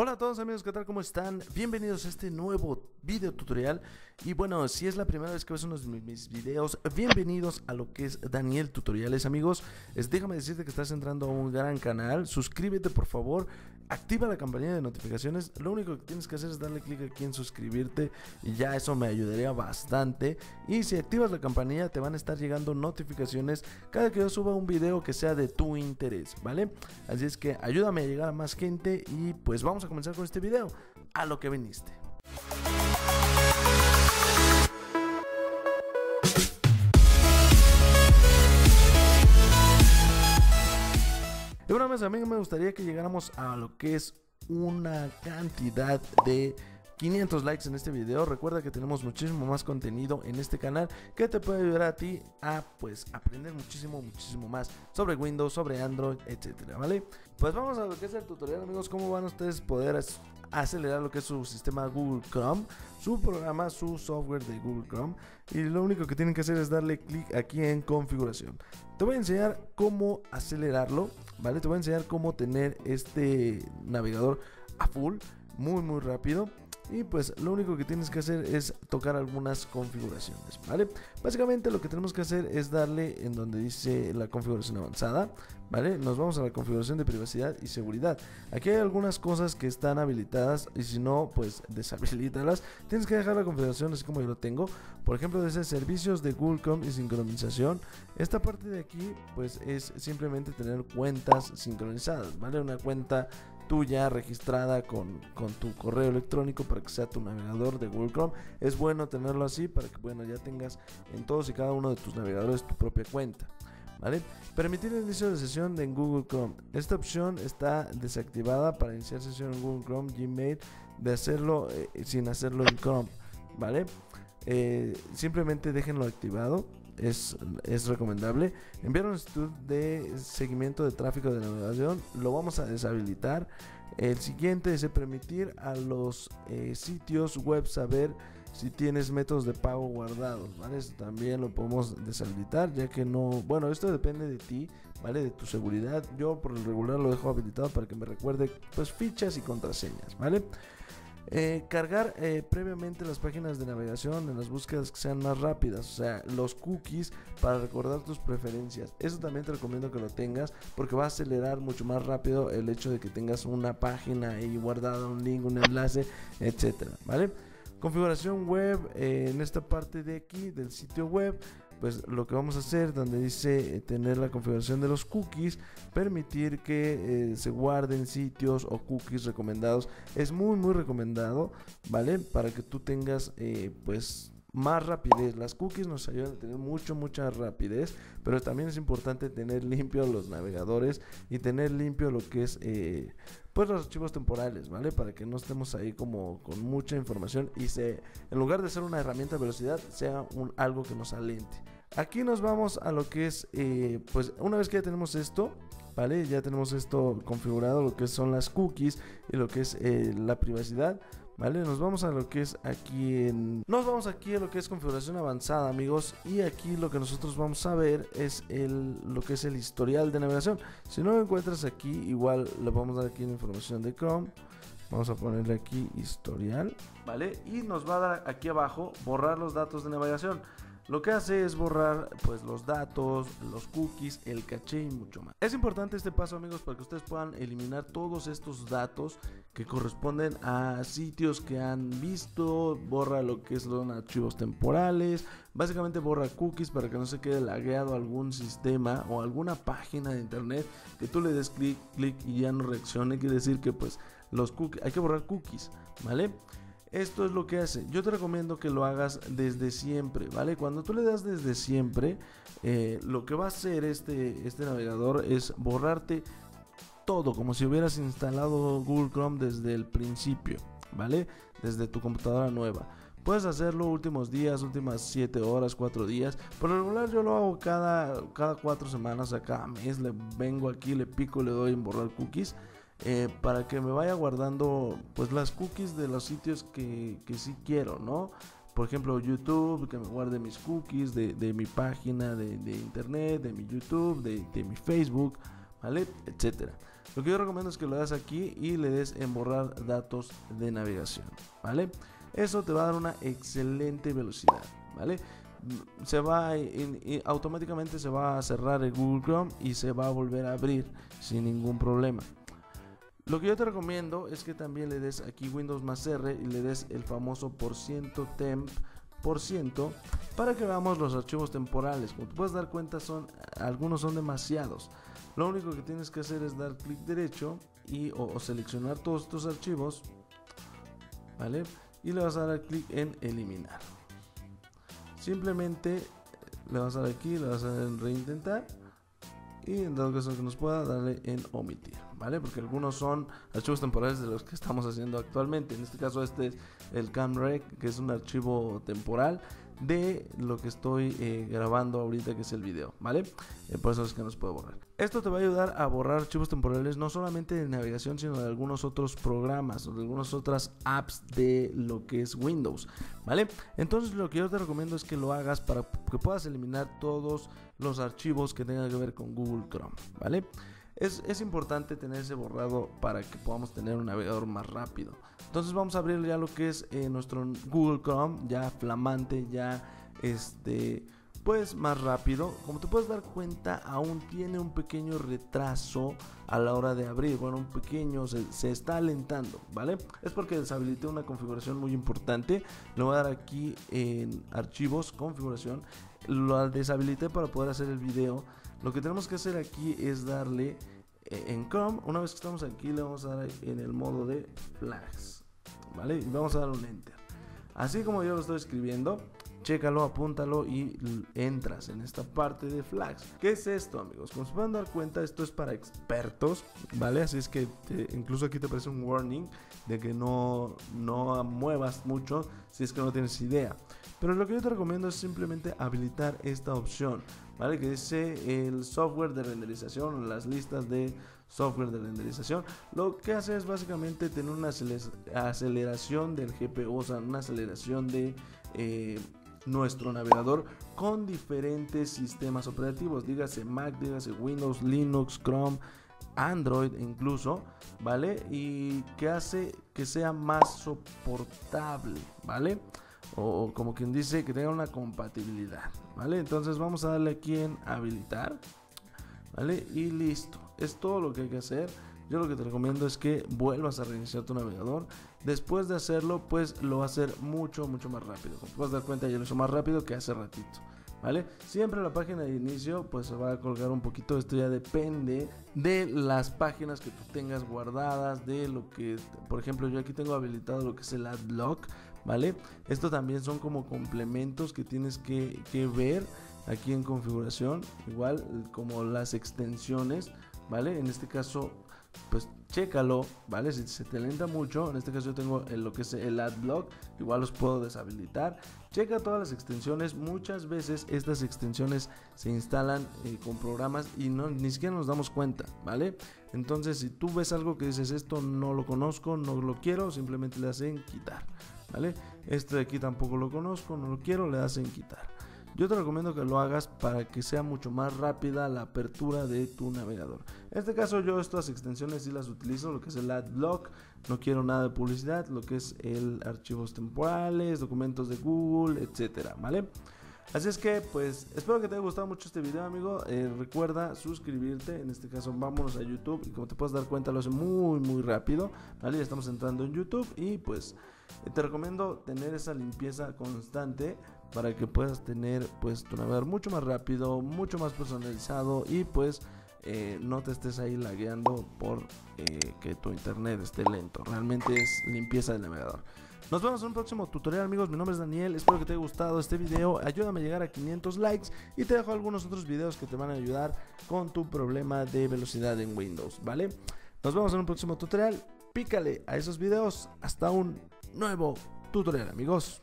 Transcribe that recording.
Hola a todos amigos, ¿qué tal? ¿Cómo están? Bienvenidos a este nuevo video tutorial Y bueno, si es la primera vez que ves uno de mis videos Bienvenidos a lo que es Daniel Tutoriales amigos Déjame decirte que estás entrando a un gran canal Suscríbete por favor Activa la campanilla de notificaciones Lo único que tienes que hacer es darle clic aquí en suscribirte Y ya eso me ayudaría bastante Y si activas la campanilla te van a estar llegando notificaciones Cada que yo suba un video que sea de tu interés, ¿vale? Así es que ayúdame a llegar a más gente Y pues vamos a comenzar con este video. A lo que viniste. Y bueno, a mí me gustaría que llegáramos a lo que es una cantidad de 500 likes en este video. Recuerda que tenemos muchísimo más contenido en este canal que te puede ayudar a ti a pues aprender muchísimo, muchísimo más sobre Windows, sobre Android, etcétera, ¿vale? Pues vamos a lo que es el tutorial, amigos. ¿Cómo van ustedes poder acelerar lo que es su sistema Google Chrome, su programa, su software de Google Chrome? Y lo único que tienen que hacer es darle clic aquí en configuración. Te voy a enseñar cómo acelerarlo, ¿vale? Te voy a enseñar cómo tener este navegador a full, muy, muy rápido y pues lo único que tienes que hacer es tocar algunas configuraciones, ¿vale? Básicamente lo que tenemos que hacer es darle en donde dice la configuración avanzada, ¿vale? Nos vamos a la configuración de privacidad y seguridad. Aquí hay algunas cosas que están habilitadas y si no, pues deshabilítalas. Tienes que dejar la configuración así como yo lo tengo. Por ejemplo, desde servicios de Google Chrome y sincronización. Esta parte de aquí, pues es simplemente tener cuentas sincronizadas, ¿vale? Una cuenta tuya registrada con, tu correo electrónico para que sea tu navegador de Google Chrome. Es bueno tenerlo así para que bueno, ya tengas en todos y cada uno de tus navegadores tu propia cuenta. ¿Vale? Permitir el inicio de sesión en Google Chrome. Esta opción está desactivada para iniciar sesión en Google Chrome, Gmail, de hacerlo eh, sin hacerlo en Chrome. ¿Vale? Eh, simplemente déjenlo activado es, es recomendable. Enviar un solicitud de seguimiento de tráfico de navegación, lo vamos a deshabilitar. El siguiente es permitir a los eh, sitios web saber si tienes métodos de pago guardados, ¿vale? también lo podemos deshabilitar, ya que no, bueno, esto depende de ti, ¿vale? De tu seguridad. Yo por el regular lo dejo habilitado para que me recuerde pues fichas y contraseñas, ¿vale? Eh, cargar eh, previamente las páginas de navegación en las búsquedas que sean más rápidas, o sea, los cookies para recordar tus preferencias. Eso también te recomiendo que lo tengas porque va a acelerar mucho más rápido el hecho de que tengas una página ahí guardada, un link, un enlace, etcétera, ¿vale? Configuración web eh, en esta parte de aquí del sitio web pues lo que vamos a hacer donde dice eh, tener la configuración de los cookies permitir que eh, se guarden sitios o cookies recomendados es muy muy recomendado vale para que tú tengas eh, pues más rapidez. Las cookies nos ayudan a tener mucho, mucha rapidez, pero también es importante tener limpio los navegadores y tener limpio lo que es pues los archivos temporales, ¿vale? Para que no estemos ahí como con mucha información y se, en lugar de ser una herramienta de velocidad, sea un, algo que nos alente. Aquí nos vamos a lo que es, eh, pues una vez que ya tenemos esto, ¿vale? Ya tenemos esto configurado, lo que son las cookies y lo que es eh, la privacidad. ¿Vale? Nos vamos a lo que es aquí en... Nos vamos aquí a lo que es configuración avanzada, amigos. Y aquí lo que nosotros vamos a ver es el, lo que es el historial de navegación. Si no lo encuentras aquí, igual le vamos a dar aquí en información de Chrome. Vamos a ponerle aquí historial, ¿vale? Y nos va a dar aquí abajo borrar los datos de navegación. Lo que hace es borrar pues los datos, los cookies, el caché y mucho más. Es importante este paso amigos para que ustedes puedan eliminar todos estos datos que corresponden a sitios que han visto, borra lo que son archivos temporales, básicamente borra cookies para que no se quede lagueado algún sistema o alguna página de internet que tú le des clic, clic y ya no reaccione, quiere decir que pues los cookies, hay que borrar cookies, ¿vale? Esto es lo que hace. Yo te recomiendo que lo hagas desde siempre, ¿vale? Cuando tú le das desde siempre, eh, lo que va a hacer este, este navegador es borrarte todo, como si hubieras instalado Google Chrome desde el principio, ¿vale? Desde tu computadora nueva. Puedes hacerlo últimos días, últimas 7 horas, 4 días. Por lo regular yo lo hago cada, cada 4 semanas, cada mes. Le vengo aquí, le pico, le doy en borrar cookies. Eh, para que me vaya guardando pues las cookies de los sitios que, que sí quiero, ¿no? Por ejemplo, YouTube, que me guarde mis cookies de, mi página de, internet, de mi YouTube, de, mi Facebook, ¿vale? Etcétera. Lo que yo recomiendo es que lo das aquí y le des en borrar datos de navegación, ¿vale? Eso te va a dar una excelente velocidad, ¿vale? Se va automáticamente se va a cerrar el Google Chrome y se va a volver a abrir sin ningún problema. Lo que yo te recomiendo es que también le des aquí Windows más R y le des el famoso por ciento temp por ciento para que veamos los archivos temporales. Como te puedes dar cuenta, son algunos son demasiados. Lo único que tienes que hacer es dar clic derecho y o, seleccionar todos estos archivos, ¿vale? Y le vas a dar clic en eliminar. Simplemente le vas a dar aquí, le vas a dar en reintentar y en dado caso que nos pueda darle en omitir, ¿vale? Porque algunos son archivos temporales de los que estamos haciendo actualmente. En este caso este es el CamRec, que es un archivo temporal de lo que estoy eh, grabando ahorita que es el video, ¿vale? Eh, por eso es que nos puedo borrar. Esto te va a ayudar a borrar archivos temporales no solamente de navegación, sino de algunos otros programas o de algunas otras apps de lo que es Windows, ¿vale? Entonces lo que yo te recomiendo es que lo hagas para que puedas eliminar todos los archivos que tengan que ver con Google Chrome, ¿vale? Es, es, importante tener ese borrado para que podamos tener un navegador más rápido. Entonces vamos a abrir ya lo que es eh, nuestro Google Chrome, ya flamante, ya este, pues más rápido. Como te puedes dar cuenta, aún tiene un pequeño retraso a la hora de abrir. Bueno, un pequeño, se, está alentando, ¿vale? Es porque deshabilité una configuración muy importante. Le voy a dar aquí en archivos, configuración. Lo deshabilité para poder hacer el video lo que tenemos que hacer aquí es darle eh, en Chrome, una vez que estamos aquí le vamos a dar en el modo de flags, ¿vale? Y vamos a dar un enter. Así como yo lo estoy escribiendo, chécalo, apúntalo y entras en esta parte de flags. ¿Qué es esto, amigos? Como se pueden dar cuenta, esto es para expertos, ¿vale? Así es que incluso aquí te aparece un warning de que no, no muevas mucho si es que no tienes idea. Pero lo que yo te recomiendo es simplemente habilitar esta opción, Que dice el software de renderización, las listas de software de renderización. Lo que hace es básicamente tener una aceleración del GPU, o sea, una aceleración de eh, nuestro navegador con diferentes sistemas operativos, dígase Mac, dígase Windows, Linux, Chrome, Android incluso, ¿vale? Y que hace que sea más soportable, ¿vale? O como quien dice que tenga una compatibilidad, ¿vale? Entonces vamos a darle aquí en habilitar, ¿vale? Y listo, es todo lo que hay que hacer. Yo lo que te recomiendo es que vuelvas a reiniciar tu navegador. Después de hacerlo, pues lo va a hacer mucho, mucho más rápido. Como puedes dar cuenta, ya lo hizo más rápido que hace ratito. ¿Vale? Siempre la página de inicio pues se va a colgar un poquito, esto ya depende de las páginas que tú tengas guardadas, de lo que, por ejemplo, yo aquí tengo habilitado lo que es el adblock, ¿vale? Esto también son como complementos que tienes que, ver aquí en configuración, igual como las extensiones, ¿vale? En este caso, pues chécalo, ¿vale? Si se te lenta mucho, en este caso yo tengo lo que es el adblock, igual los puedo deshabilitar. Checa todas las extensiones, muchas veces estas extensiones se instalan eh, con programas y no, ni siquiera nos damos cuenta, ¿vale? Entonces si tú ves algo que dices esto no lo conozco, no lo quiero, simplemente le hacen quitar, ¿vale? Este de aquí tampoco lo conozco, no lo quiero, le hacen quitar. Yo te recomiendo que lo hagas para que sea mucho más rápida la apertura de tu navegador. En este caso yo estas extensiones sí las utilizo, lo que es el AdBlock, no quiero nada de publicidad, lo que es el archivos temporales, documentos de Google, etcétera, ¿vale? Así es que, pues, espero que te haya gustado mucho este video, amigo. Eh, recuerda suscribirte. En este caso, vámonos a YouTube. Y como te puedes dar cuenta, lo hace muy, muy rápido. ¿Vale? Ya estamos entrando en YouTube. Y pues, eh, te recomiendo tener esa limpieza constante para que puedas tener, pues, tu navegador mucho más rápido, mucho más personalizado. Y pues, eh, no te estés ahí lagueando por que tu internet esté lento. Realmente es limpieza del navegador. Nos vemos en un próximo tutorial amigos, mi nombre es Daniel, espero que te haya gustado este video, ayúdame a llegar a 500 likes y te dejo algunos otros videos que te van a ayudar con tu problema de velocidad en Windows, ¿vale? Nos vemos en un próximo tutorial, pícale a esos videos, hasta un nuevo tutorial amigos.